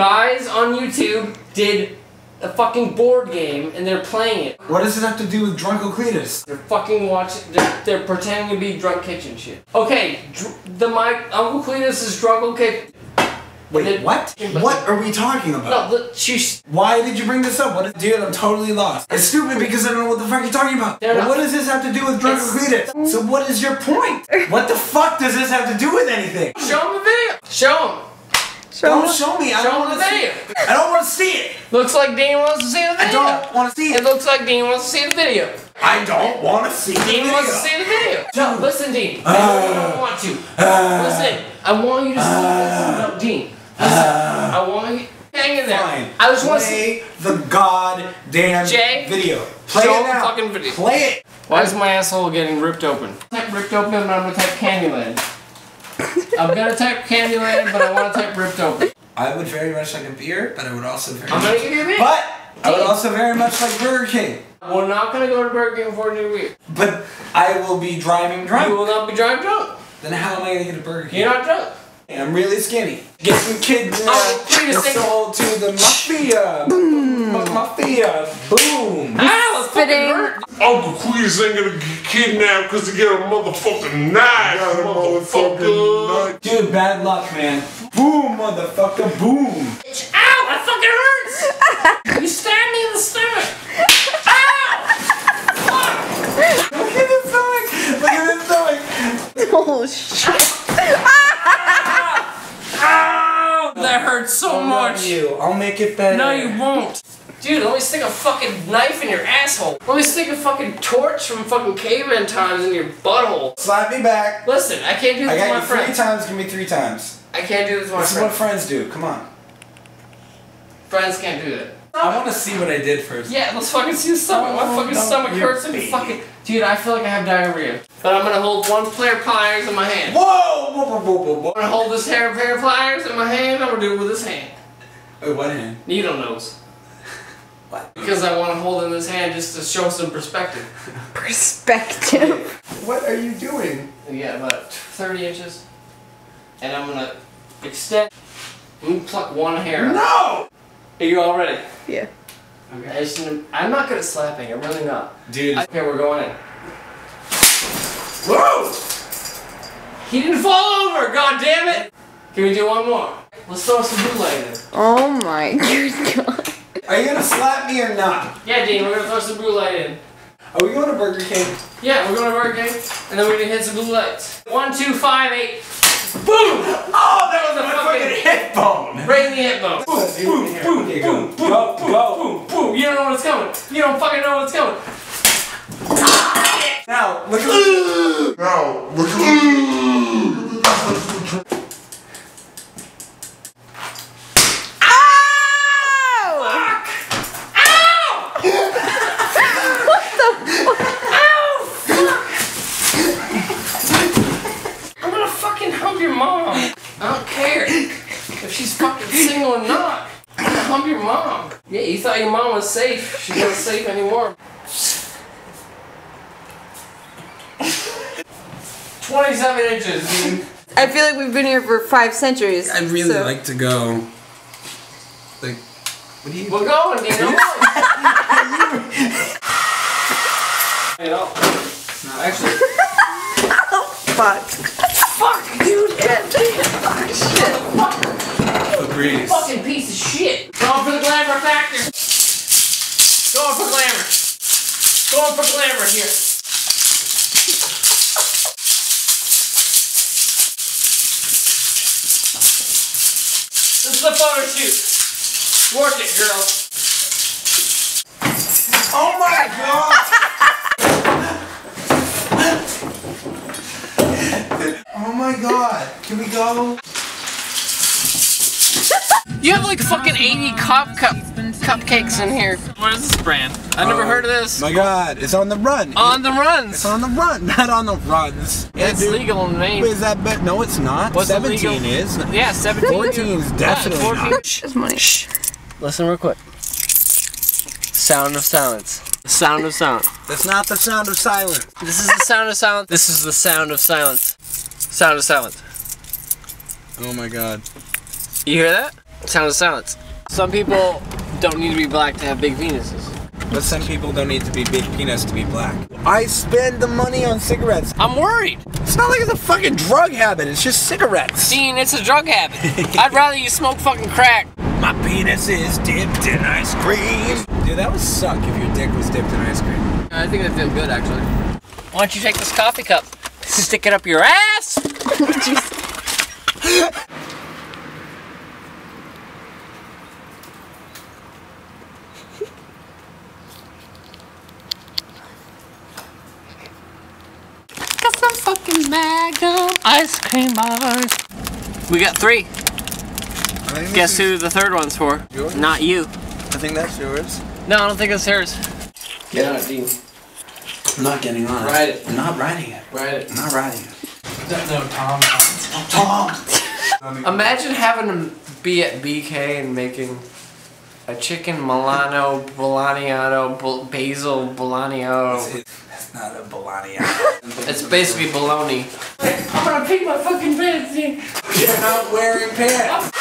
Guys on YouTube did a fucking board game and they're playing it. What does it have to do with Drunko Cletus? They're fucking watching. They're, they're pretending to be drunk kitchen shit. Okay, the my Uncle Cletus is drunk kitchen. Wait, what? What are we talking about? No, look, she's. Why did you bring this up? What is, dude, I'm totally lost. It's stupid because I don't know what the fuck you're talking about. Not- what does this have to do with Drunko It's- Cletus? So what is your point? What the fuck does this have to do with anything? Show him the video. Show him. Don't show me. I Show don't want the to see it. I don't want to see it. Looks like Dean wants to see the video. I don't want to see It it. looks like Dean wants to see the video. I don't want to see the Dean video. wants to see the video. No, listen, Dean. Uh, I don't want to. Uh, listen, I want you to see this. Uh, no, Dean. Listen, I want you. Hang in there. Fine. I just want to see. The goddamn Jay, video. Play show it the now. fucking video. Play it. Why is my asshole getting ripped open? Type ripped open, and I'm gonna type Candyland. I'm gonna type Candyland, but I want to type ripped open. I would very much like a beer, but I would also very I'm much. gonna give you a beer. But I would also very much like Burger King. We're not gonna go to Burger King for a new week. But I will be driving drunk. You will not be driving drunk. Then how am I gonna get a Burger King? You're not drunk. I'm really skinny. Get some kids Oh, please and think- sold to the mafia. Ma- Mafia. Boom. Ah, let's fucking Spitting. Uncle Cletus ain't gonna get kidnapped because he got a motherfucking knife, motherfucker. Dude, bad luck, man. Boom, motherfucker. Boom. Ow, that fucking hurts. you stabbed me in the stomach. Look at his stomach. Look at his stomach. Oh shit. Ow, that hurts so Love much. You. I'll make it better. No, you won't. Dude, let me stick a fucking knife in your asshole. Let me stick a fucking torch from fucking caveman times in your butthole. Slap me back. Listen, I can't do I this with got my you three times. Give me three times. I can't do this with my This is what friends. friends do. Come on. Friends can't do that. I want to see what I did first. Yeah, let's fucking see the stomach. My Oh, fucking no, stomach hurts and fucking. Dude, I feel like I have diarrhea. But I'm gonna hold one pair of pliers in my hand. Whoa! Whoa! Whoa! Whoa! Whoa! whoa. I'm gonna hold this hair pair of pliers in my hand. I'm gonna do it with this hand. Oh, Wait, what hand? Needle nose. What? Because I want to hold in this hand just to show some perspective. Perspective. What are you doing? Yeah, about 30 inches. And I'm gonna extend. I'm pluck one hair. No! Are you all ready? Yeah. Okay. I just, I'm not good at slapping. I'm really not. Dude. Okay, we're going in. Whoa! He didn't fall over. God damn it! Can we do one more? Let's throw some blue light in. Oh my good god. Are you gonna slap me or not? Yeah, Dean, we're gonna throw some blue light in. Are we going to Burger King? Yeah, we're going to Burger King, and then we're gonna hit some blue lights. One, two, five, eight. Boom! Oh, that was The my fucking- fucking hip bone! Right in the hip bone. Boom, boom, boom, Okay, boom, go. boom, Go, boom, go. boom, boom. You don't know what's coming. You don't fucking know what's coming. Now, look at Now, look at Ow! I'm gonna fucking hump your mom. I don't care if she's fucking single or not. I'm gonna hump your mom. Yeah, you thought your mom was safe. She's not safe anymore. Twenty-seven inches, dude. I feel like we've been here for five centuries. I'd really so- like to go. Like, what do you? We're going, dude. I'm going. you know, actually, Fuck. fuck, dude. Fuck shit. Febreze. Fucking piece of shit. Going for the glamour factor. Going for glamour. Going for glamour here. This is a photo shoot. Work it, girl. Oh my god! oh my god! Can we go? You have like fucking 80 cup cup cupcakes in here. What is this brand? I've never oh heard of this. My god, it's on the run. On the runs. It's on the run, not on the runs. Yeah, It's dude. legal in Maine. Is that bet? No, it's not. What's 17 illegal? is. Yeah, 17. 14 is definitely Yeah, 14. not. Just money. Listen real quick. Sound of silence. The sound of sound. That's not the sound of silence. This is the sound of silence. This is the sound of silence. Sound of silence. Oh my god. You hear that? Sound of silence. Some people don't need to be black to have big penises. But some people don't need to be big penis to be black. I spend the money on cigarettes. I'm worried. It's not like it's a fucking drug habit. It's just cigarettes. Dean, it's a drug habit. I'd rather you smoke fucking crack. My penis is dipped in ice cream. Dude, that would suck if your dick was dipped in ice cream. I think that feels good, actually. Why don't you take this coffee cup, stick it up your ass? Got some fucking Magnum ice cream bars. We got three. Guess who the third one's for? Yours? Not you. I think that's yours. No, I don't think it's hers. Get on it, Dean. I'm not getting on it. Ride it. I'm not riding it. Ride it. I'm not riding it. No, Tom. Tom! Imagine having to be at BK and making a chicken Milano Bolaniano Bol- Basil Bolaniano. That's not a Bologna. It's basically bologna. I'm gonna pee my fucking pants. You're not wearing pants.